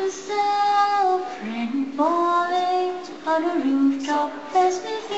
The sound of falling on a rooftop as we